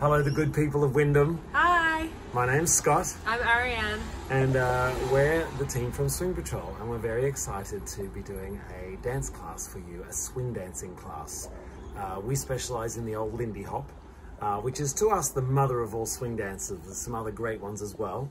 Hello, the good people of Wyndham. Hi, My name's Scott, I'm Arrianne. and uh, we're the team from Swing Patrol, and we're very excited to be doing a dance class for you, a swing dancing class. Uh, we specialize in the old Lindy Hop, uh, which is to us the mother of all swing dances. There's some other great ones as well,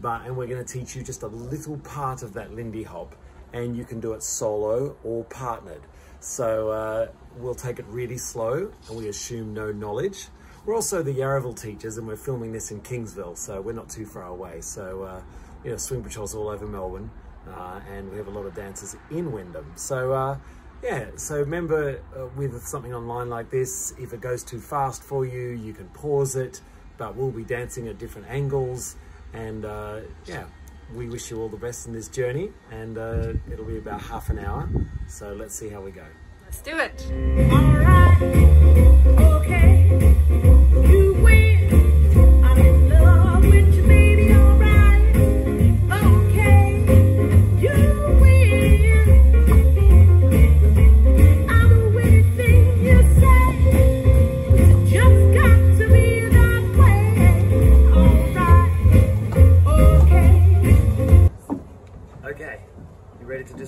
but and we're going to teach you just a little part of that Lindy Hop, and you can do it solo or partnered. So uh, we'll take it really slow, and we assume no knowledge. We're also the Yarraville teachers and we're filming this in Kingsville, so we're not too far away. So, uh, you know, Swing Patrol's all over Melbourne uh, and we have a lot of dancers in Wyndham. So, uh, yeah, so remember uh, with something online like this, if it goes too fast for you, you can pause it, but we'll be dancing at different angles. And uh, yeah, we wish you all the best in this journey and uh, it'll be about half an hour. So let's see how we go. Let's do it. Alright, okay,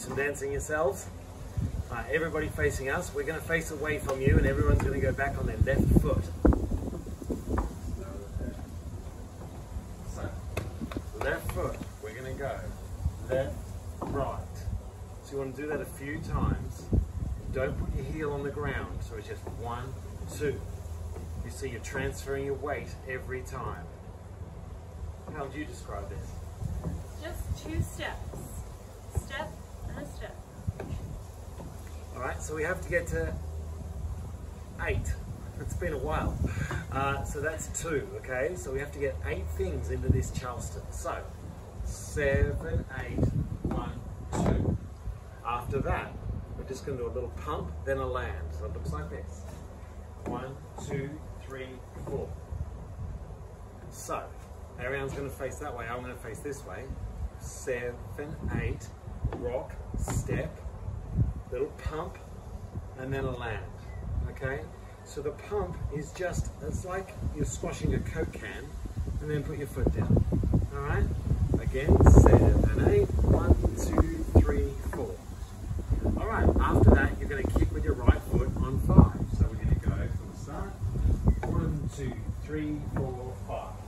some dancing yourselves? Uh, everybody facing us, we're going to face away from you and everyone's going to go back on their left foot. So, left foot, we're going to go left, right. So you want to do that a few times. Don't put your heel on the ground, so it's just one, two. You see you're transferring your weight every time. How would you describe this? Just two steps. Step and a step. Right, so we have to get to eight. It's been a while. Uh, so that's two, okay? So we have to get eight things into this Charleston. So, seven, eight, one, two. After that, we're just gonna do a little pump, then a land. So it looks like this. One, two, three, four. So, Arrianne's gonna face that way, I'm gonna face this way. Seven, eight, rock, step, little pump, and then a land. Okay? So the pump is just, it's like you're squashing a Coke can, and then put your foot down. Alright? Again, seven, eight, one, two, three, four. Alright, after that, you're going to kick with your right foot on five. So we're going to go from the start. One, two, three, four, five.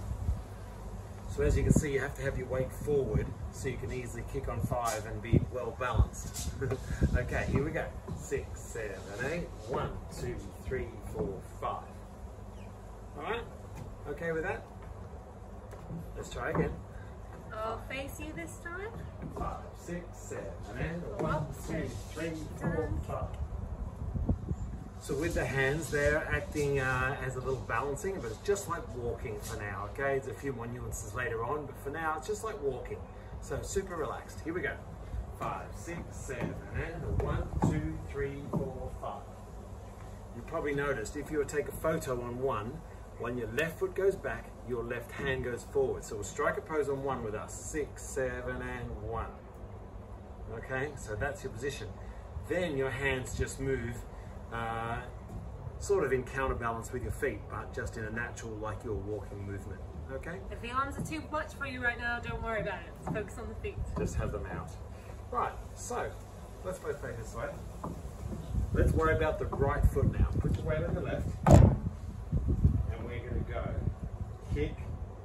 So as you can see, you have to have your weight forward so you can easily kick on five and be well balanced. okay, here we go. Six, seven, eight. One, two, three, four, five. All right, okay with that? Let's try again. I'll face you this time. Five, six, seven, eight. One, two, three, four, five. So with the hands, they're acting uh, as a little balancing, but it's just like walking for now, okay? There's a few more nuances later on, but for now, it's just like walking. So super relaxed. Here we go. Five, six, seven, and one, two, three, four, five. You probably noticed if you were to take a photo on one, when your left foot goes back, your left hand goes forward. So we'll strike a pose on one with us. Six, seven, and one. Okay, so that's your position. Then your hands just move uh, sort of in counterbalance with your feet, but just in a natural, like you're walking movement. Okay? If the arms are too much for you right now, don't worry about it. Let's focus on the feet. Just have them out. Right, so let's both face this way. Let's worry about the right foot now. Put your weight on the left, and we're going to go kick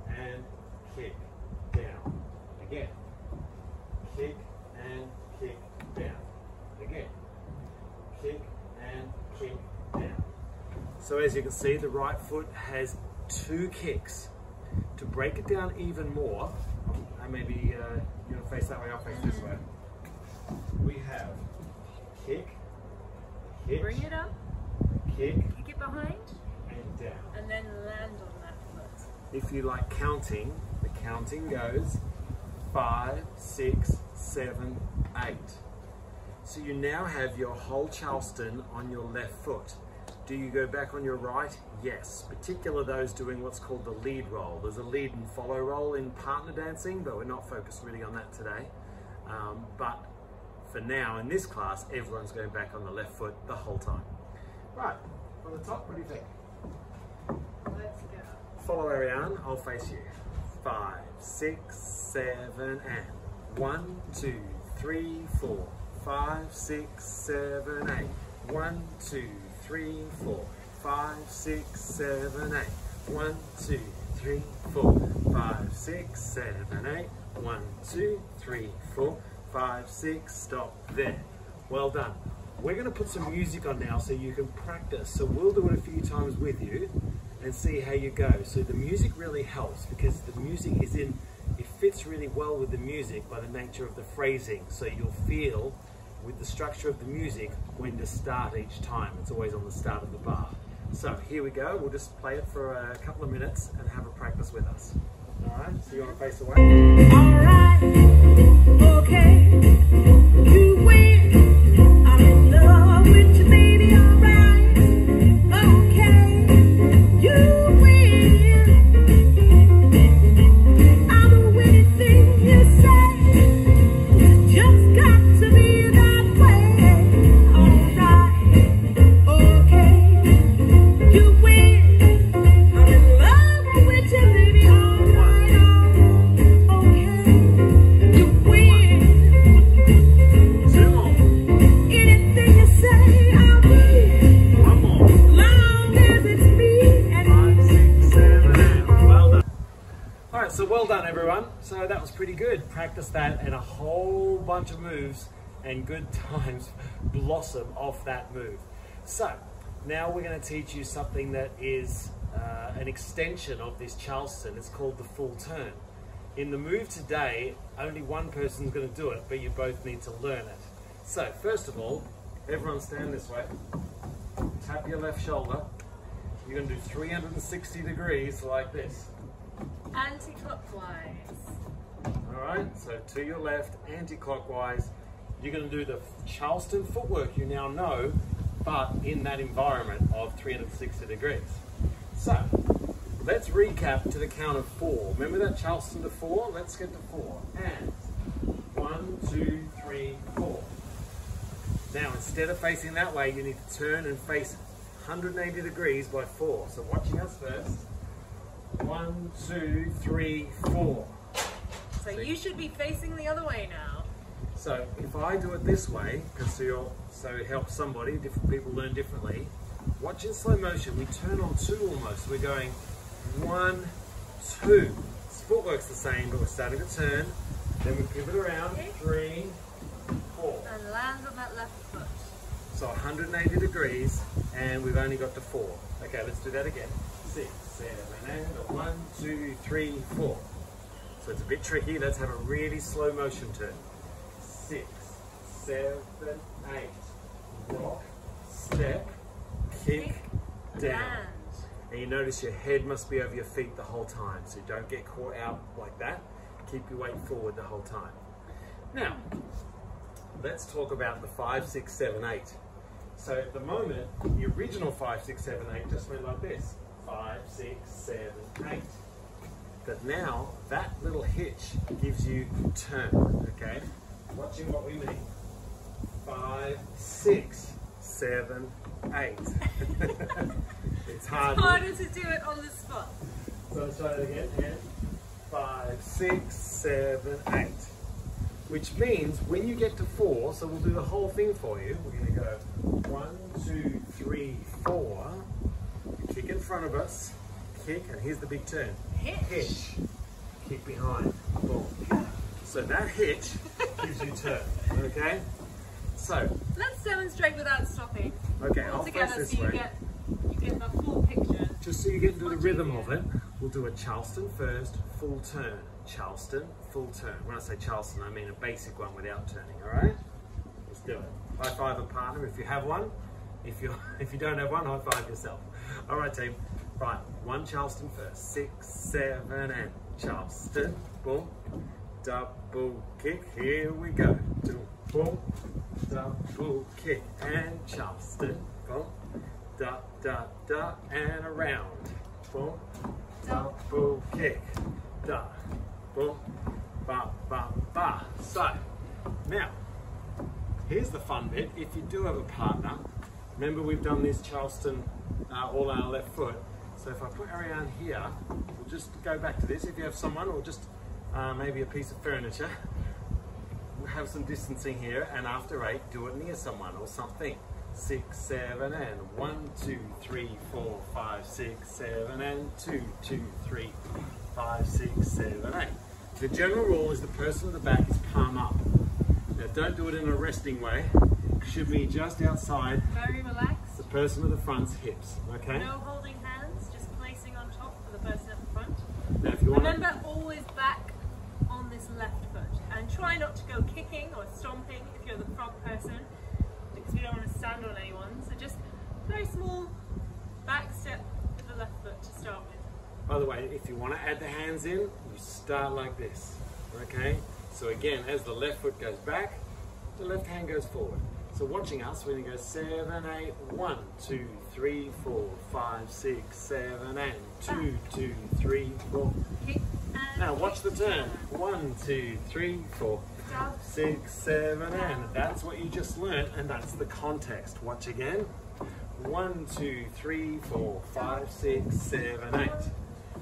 and kick down. Again. Kick and kick down. Again. Kick and kick down. So as you can see, the right foot has two kicks. To break it down even more, I maybe uh, you to face that way, I'll face this way. We have kick, kick, Bring it up, kick, kick it behind, and down. and then land on that foot. If you like counting, the counting goes five, six, seven, eight. So you now have your whole Charleston on your left foot. Do you go back on your right? Yes, particular those doing what's called the lead role. There's a lead and follow role in partner dancing, but we're not focused really on that today. Um, but for now, in this class, everyone's going back on the left foot the whole time. Right, on the top, what do you think? Let's go. follow Arrianne, I'll face you. Five, six, seven, and one, two, three, four, five, six, seven, eight. One, two, three, four, five, six, seven, eight. One, two, three, four, five, six, seven, eight. One, two, three, four, five, six. Stop there. Well done. We're going to put some music on now so you can practice. So we'll do it a few times with you and see how you go. So the music really helps because the music is in, it fits really well with the music by the nature of the phrasing. So you'll feel with the structure of the music when to start each time. It's always on the start of the bar. So here we go. We'll just play it for a couple of minutes and have a practice with us. All right, so you want to face away? Alright, okay, you win. Moves and good times blossom off that move. So now we're going to teach you something that is uh, an extension of this Charleston. It's called the full turn. In the move today, only one person's going to do it, but you both need to learn it. So first of all, everyone stand this way. Tap your left shoulder. You're going to do 360 degrees like this. Anti-clockwise. All right, so to your left, anti-clockwise. You're going to do the Charleston footwork you now know, but in that environment of 360 degrees. So, let's recap to the count of four. Remember that Charleston to four? Let's get to four. And one, two, three, four. Now, instead of facing that way, you need to turn and face 180 degrees by four. So watching us first. One, two, three, four. So you should be facing the other way now. So if I do it this way, because so, you're- so it helps somebody, different people learn differently. Watch in slow motion, we turn on two almost. We're going one, two. This footwork's the same, but we're starting to turn. Then we pivot around, Okay. three, four. And land on that left foot. So 180 degrees, and we've only got to four. Okay, let's do that again. Six, seven, eight, one, two, three, four. So it's a bit tricky. Let's have a really slow motion turn. Six, seven, eight. Rock, step, kick, down. And you notice your head must be over your feet the whole time, so don't get caught out like that. Keep your weight forward the whole time. Now, let's talk about the five, six, seven, eight. So at the moment, the original five, six, seven, eight just went like this. Five, six, seven, eight. But now, that little hitch gives you turn, okay? Watching what we mean. Five, six, seven, eight. it's hard. Harder to do it on the spot. So let's try that again. And five, six, seven, eight. Which means when you get to four, so we'll do the whole thing for you. We're going to go one, two, three, four. Kick in front of us. Kick, and here's the big turn. Hitch. Hitch. Kick behind. Boom. So that hitch gives you turn. Okay? So, Let's demonstrate without stopping. okay, All I'll face together this so you way. get you get the full picture. Just so you get into the rhythm of it, we'll do a Charleston first, full turn. Charleston, full turn. When I say Charleston, I mean a basic one without turning, all right? Let's do it. High five a partner if you have one. If you if you don't have one, high five yourself. All right, team. Right, one Charleston first. Six, seven, and Charleston. Boom. Double kick. Here we go. Two, boom. Double kick and Charleston. Boom. Da da da and around. Boom. Double kick. Da. Boom. Ba ba ba. So now here's the fun bit. If you do have a partner, remember we've done this Charleston uh, all on our left foot. So if I put Arrianne here, we'll just go back to this. If you have someone or just uh, maybe a piece of furniture, we'll have some distancing here and after eight, do it near someone or something. Six, seven, and one, two, three, four, five, six, seven, and two, two, three, five, six, seven, eight. The general rule is the person at the back is palm up. Now don't do it in a resting way. It Should be just outside Very relaxed. the person at the front's hips, okay? No holding hands, just placing on top for the person at the front. Now if you want to, Remember, always back on this left foot. And try not to go kicking or stomping if you're the front person, because we don't want to stand on anyone. So just very small back step with the left foot to start with. by the way, if you want to add the hands in, you start like this, okay? So again, as the left foot goes back, the left hand goes forward. So watching us, we're gonna go seven, eight, one, two, three, four, five, six, seven, and two, two, three, four. Now watch the turn. One, two, three, four, Down. and that's what you just learned, and that's the context. Watch again. One, two, three, four, five, six, seven, eight.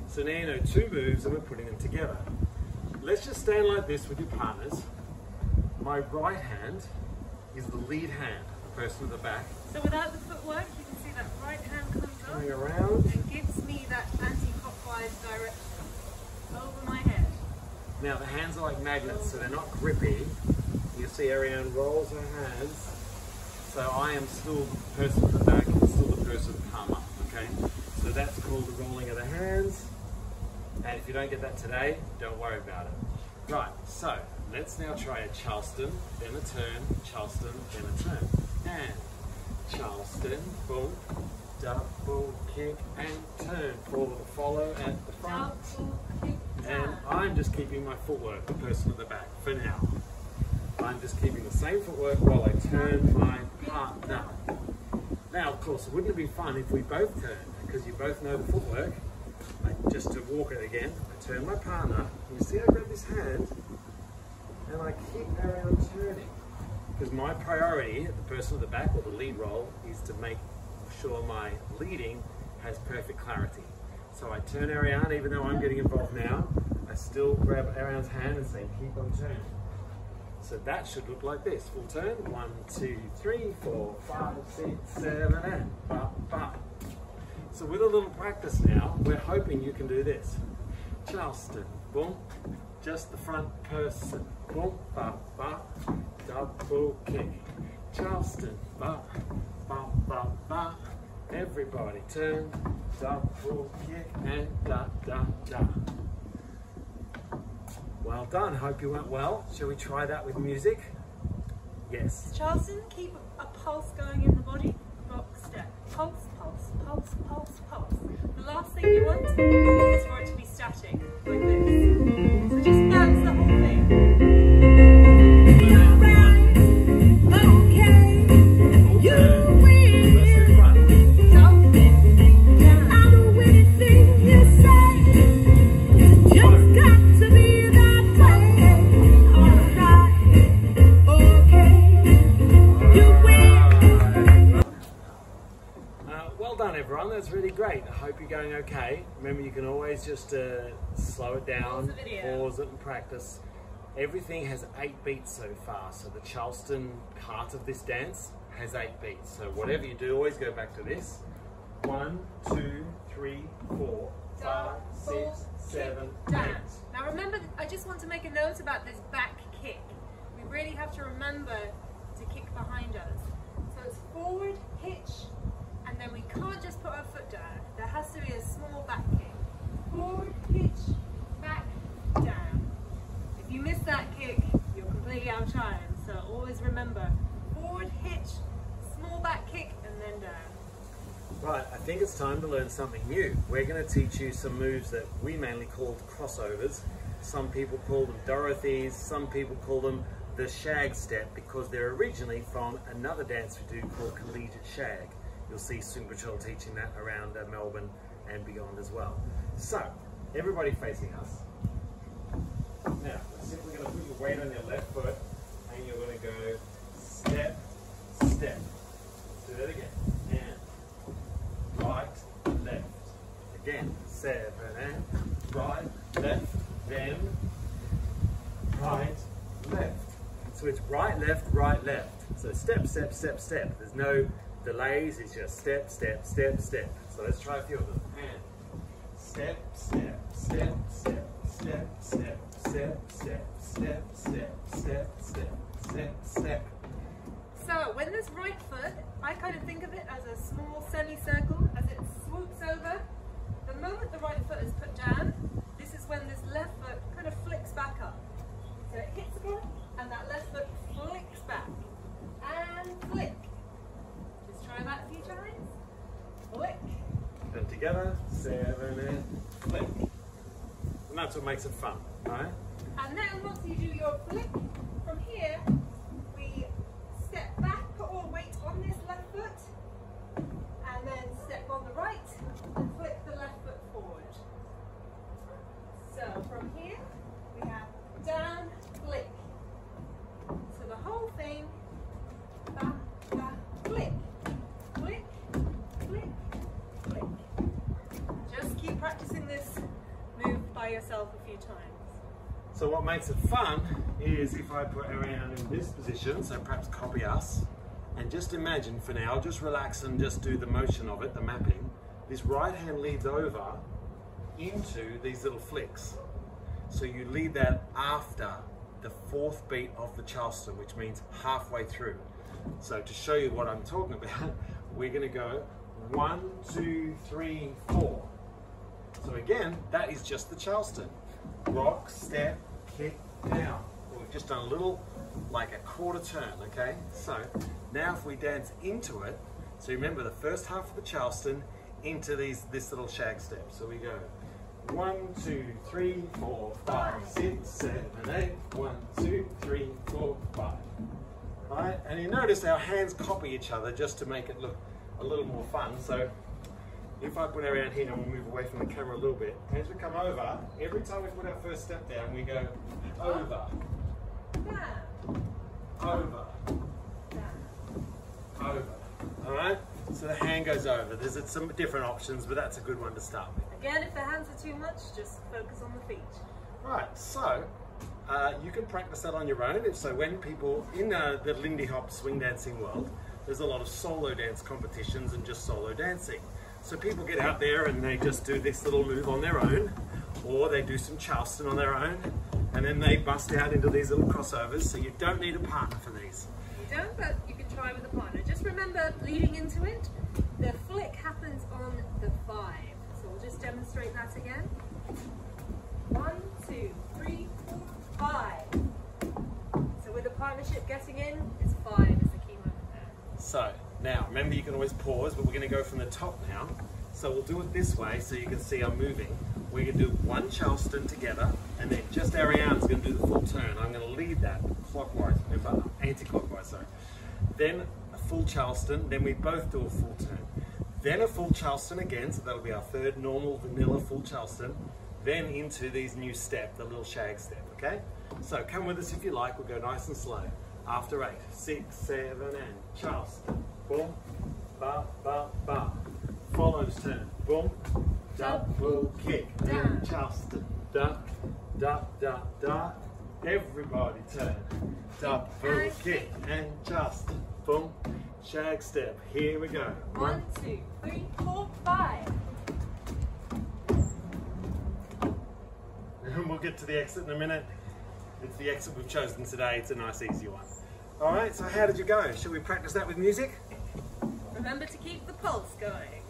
So now you know two moves and we're putting them together. Let's just stand like this with your partners. My right hand is the lead hand, the person at the back. So without the footwork, you can see that right hand comes up Coming around. and gives me that anti-clockwise direction over my head. Now the hands are like magnets, so they're not grippy. You see Arrianne rolls her hands. So I am still the person at the back, and still the person palm up, okay? So that's called the rolling of the hands. And if you don't get that today, don't worry about it. Right, so let's now try a Charleston, then a turn, Charleston, then a turn. And Charleston, boom, double kick and turn for the follow at the front. And. I'm just keeping my footwork, the person at the back, for now. I'm just keeping the same footwork while I turn my partner. Now, of course, wouldn't it be fun if we both turned? Because you both know the footwork. I, just to walk it again, I turn my partner. You see I grab this hand and I keep around turning. Because my priority, the person at the back or the lead role, is to make sure my leading has perfect clarity. So I turn Arrianne, even though I'm getting involved now, I still grab Arrianne's hand and say, keep on turning. So that should look like this. Full turn. One, two, three, four, five, six, seven, and ba, ba. So with a little practice now, we're hoping you can do this. Charleston, boom. Just the front person, boom, ba, ba. Double kick. Charleston, ba, ba, ba, ba. Everybody turn, double kick, and da, da, da. Well done. Hope you went well. Shall we try that with music? Yes. Charleston, keep a pulse going in the body. Box step. Pulse, pulse, pulse, pulse, pulse. The last thing you want is for it to be static, like this. So just always just uh, slow it down, Pause the video. pause it, and practice. Everything has eight beats so far. So the Charleston part of this dance has eight beats. So whatever you do, always go back to this. One, two, three, four, five, six, seven, down. Now remember, I just want to make a note about this back kick. We really have to remember to kick behind us. So it's forward, hitch, and then we can't just put our foot down. There has to be a small back kick. Forward, hitch, back, down. If you miss that kick, you're completely out of time. So always remember, forward, hitch, small back kick, and then down. Right, I think it's time to learn something new. We're going to teach you some moves that we mainly called crossovers. Some people call them Dorothy's, some people call them the shag step because they're originally from another dance we do called collegiate shag. You'll see Swing Patrol teaching that around uh, Melbourne and beyond as well. So, everybody facing us. Now, we're simply going to put your weight on your left foot and you're going to go step, step. Do that again. And right, left. again. Seven and right, left, then right, left. So it's right, left, right, left. So step, step, step, step. There's no delays, it's just step, step, step, step. So let's try a few of them. And step, step, step, step, step, step, step, step, step, step, step, step, step, step. So when this right foot, I kind of think of it as a small semicircle as it swoops over. The moment the right foot is put down, this is when this left foot kind of flicks back up. So it hits again, and that left foot flicks back. And flick. Just try that a few times. Flick. Then together, seven and flick. And that's what makes it fun, right? And then once you do your flick, from here, we step back, put all weight on this left foot, and then step on the right, and flip the left foot forward. So from here, we have down, flick. So the whole thing, back, back, flick, flick, flick, flick. Just keep practicing this move by yourself a few times. So what makes it fun is if I put around in this position, so perhaps copy us, and just imagine for now, just relax and just do the motion of it, the mapping. This right hand leads over into these little flicks. So you lead that after the fourth beat of the Charleston, which means halfway through. So to show you what I'm talking about, we're gonna go one, two, three, four. So again, that is just the Charleston. Rock, step, kick, down. We've just done a little, like a quarter turn, okay? So now if we dance into it, so remember the first half of the Charleston into these this little shag step. So we go one, two, three, four, five, six, seven, eight. One, two, three, four, five. Right? And you notice our hands copy each other just to make it look a little more fun. So if I put our hand here and we move away from the camera a little bit, as we come over, every time we put our first step down, we go over, Down, over, down. over. All right? So the hand goes over. There's some different options, but that's a good one to start with. Again, if the hands are too much, just focus on the feet. Right, so uh, you can practice that on your own. So when people in uh, the Lindy Hop swing dancing world, there's a lot of solo dance competitions and just solo dancing. So people get out there and they just do this little move on their own, or they do some Charleston on their own, and then they bust out into these little crossovers. So you don't need a partner for these. You don't, but you can try with a partner. Just remember, leading into it, the flick happens on the five. So we'll just demonstrate that again. One, two, three, four, five. So with a partnership getting in, it's five is the key moment there. So now, remember you can always pause, but we're going to go from the top now. So we'll do it this way so you can see I'm moving. We're going to do one Charleston together, and then just Arrianne's going to do the full turn. I'm going to lead that clockwise, remember, anti-clockwise, sorry. Then a full Charleston, then we both do a full turn. Then a full Charleston again, so that'll be our third normal vanilla full Charleston. Then into these new step, the little shag step, okay? So come with us if you like, we'll go nice and slow. After eight, six, seven, and Charleston. Boom, ba, ba, ba. Follows turn. Boom, double kick. Then Charleston. Da, da, da, da. Everybody turn. Double kick and Charleston. Boom, shag step. Here we go. One, two, three, four, five. And we'll get to the exit in a minute. It's the exit we've chosen today. It's a nice, easy one. All right, so how did you go? Shall we practice that with music? Remember to keep the pulse going.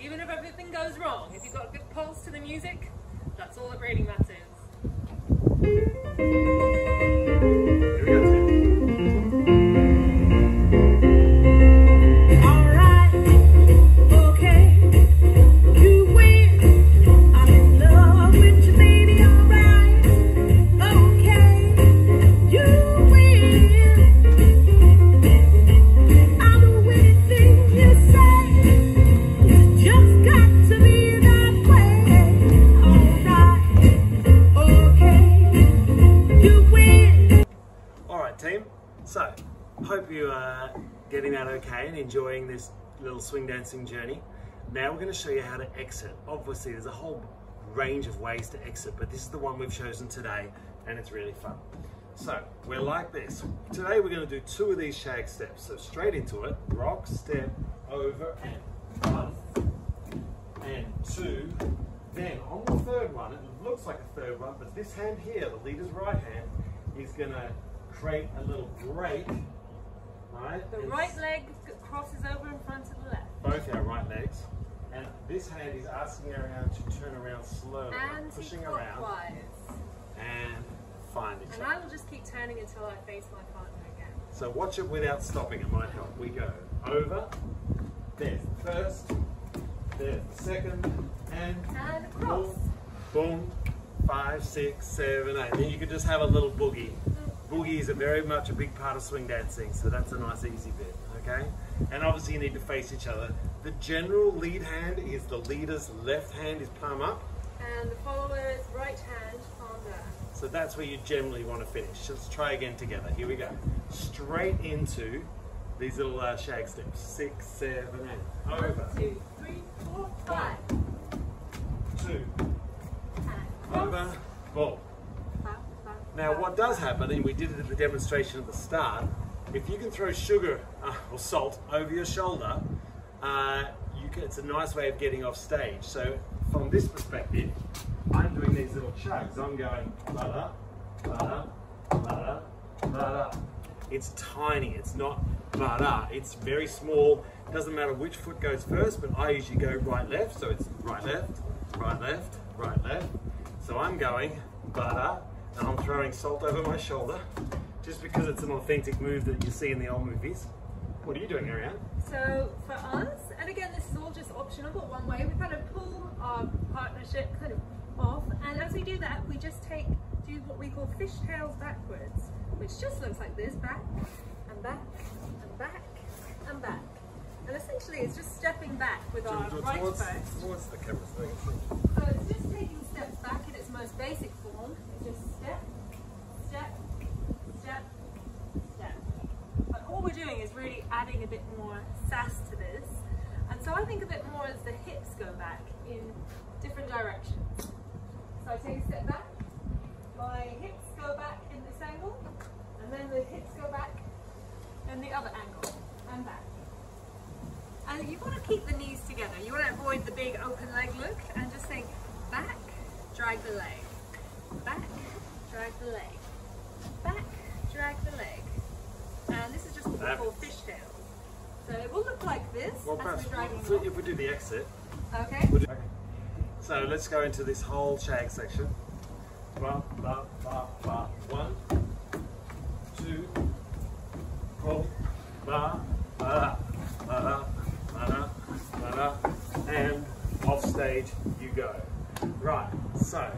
Even if everything goes wrong, if you've got a good pulse to the music, that's all that really matters. Journey. now we're going to show you how to exit. Obviously, there's a whole range of ways to exit, but this is the one we've chosen today, and it's really fun. So we're like this. Today we're going to do two of these shag steps. So straight into it, rock, step, over, and one, and two. Then on the third one, it looks like a third one, but this hand here, the leader's right hand, is going to create a little break. Right? The And right leg crosses over in front of the left. Both our right legs. And this hand is asking around to turn around slowly, and pushing around and find each And other. I will just keep turning until I face my partner again. So watch it without stopping, it might help. We go over, there's the first, there's the second, and And across. boom, boom, five, six, seven, eight. Then you can just have a little boogie. Boogies are very much a big part of swing dancing, so that's a nice easy bit, okay? And obviously you need to face each other. The general lead hand is the leader's left hand is palm up, And the follower's right hand on there. so that's where you generally want to finish. Let's try again together. Here we go. Straight into these little uh, shag steps. Six, seven, eight. Over. One, two, three, four, five. Two. And Over. cross. Now, what does happen, and we did it at the demonstration at the start, if you can throw sugar uh, or salt over your shoulder, uh, you can, it's a nice way of getting off stage. So, from this perspective, I'm doing these little chugs. I'm going la da, la da, la da, la da. It's tiny. It's not ba da. It's very small. Doesn't matter which foot goes first, but I usually go right left. So it's right left, right left, right left. So I'm going ba da, and I'm throwing salt over my shoulder, just because it's an authentic move that you see in the old movies. What are you doing, Arrianne? So for us, and again, this is all just optional, but one way we kind of pull our partnership kind of off, and as we do that, we just take do what we call fishtails backwards, which just looks like this: back and back and back and back. And essentially, it's just stepping back with our right towards, first. towards the camera. so they can see. So it's just taking steps back in its most basic form. It's just step, step, step, step. But all we're doing is really adding a bit more sass to this. And so I think of it more as the hips go back in different directions. So I take a step back, my hips go back in this angle, and then the hips go back in the other angle, and back. And you want to keep the knees together. You want to avoid the big open leg look and just think back, drag the leg. Back, drag the leg. Back, drag the leg. And this is just what we call fishtails. So it will look like this Well, perhaps we're so if we do the exit, Okay? we'll do- okay. So let's go into this whole shag section. Ba, ba, ba, ba. One, two, pull, ba, ba, ba, ba, ba, ba, ba, and off stage you go. Right, so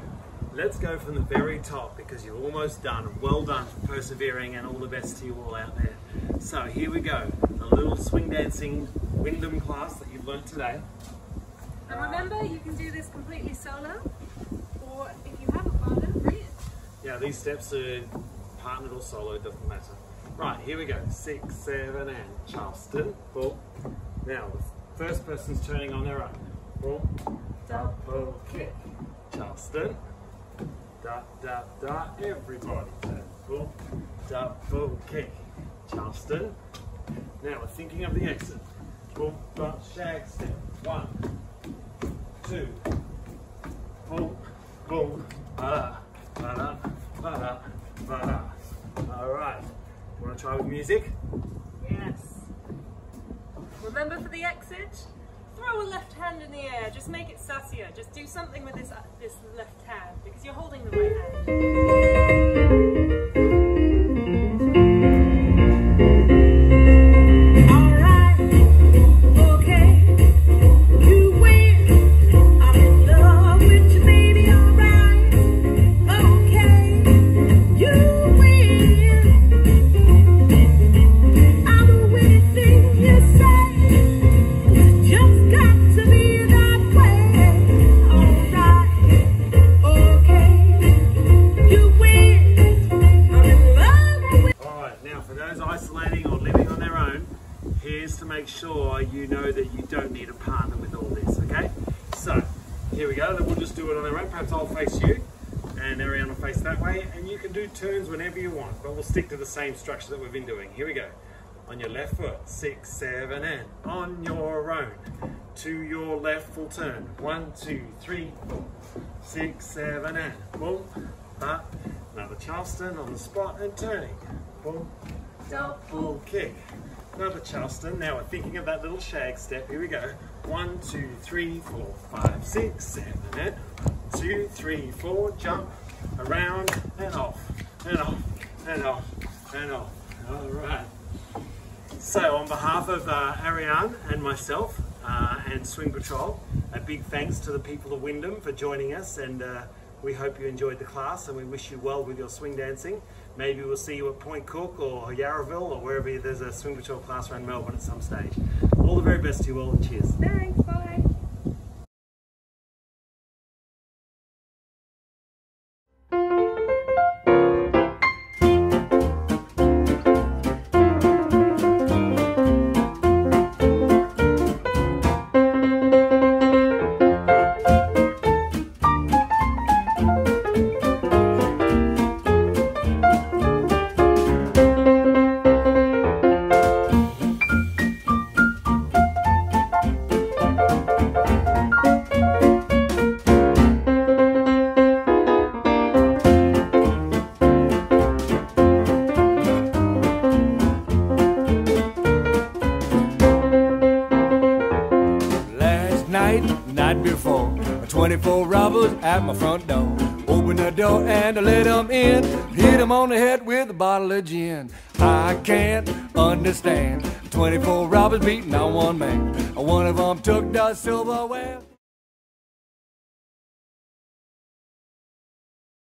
let's go from the very top because you're almost done. And well done for persevering and all the best to you all out there. So here we go, a little swing dancing Wyndham class that you've learnt today. And remember, you can do this completely solo, or if you have a partner, brilliant. Yeah, these steps are partnered or solo, it doesn't matter. Right, here we go. Six, seven, and Charleston. Boom. Now, the first person's turning on their own. Boom. Double kick. Charleston. Da, da, da. Everybody turn. Boom. Double kick. Charleston. Now, we're thinking of the exit. Boom, bum, shag step. One, two, boom, boom, ba ba ba ba All right. Want to try with music? Yes. Remember for the exit, throw a left hand in the air. Just make it sassier. Just do something with this uh, this left hand because you're holding the right hand. Same structure that we've been doing. Here we go. On your left foot, six, seven, and on your own. To your left full turn. One, two, three, four, six, seven, and boom. Up. Another Charleston on the spot and turning. Boom. Double kick. Another Charleston. Now we're thinking of that little shag step. Here we go. One, two, three, four, five, six, seven, and two, three, four, jump around and off, and off, and off, All right. So, on behalf of uh, Arrianne and myself uh, and Swing Patrol, a big thanks to the people of Wyndham for joining us, and uh, we hope you enjoyed the class and we wish you well with your swing dancing. Maybe we'll see you at Point Cook or Yarraville or wherever there's a Swing Patrol class around Melbourne at some stage. All the very best to you all, and cheers. Thanks, bye. At my front door. Open the door and I let them in. Hit them on the head with a bottle of gin. I can't understand 24 robbers beating on one man. One of them took the silverware.